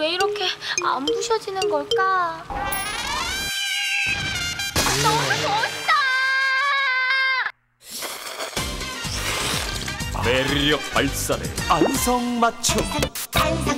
왜 이렇게 안 부셔지는 걸까? 너무 멋있다! 매력 발산의 안성맞춤 안성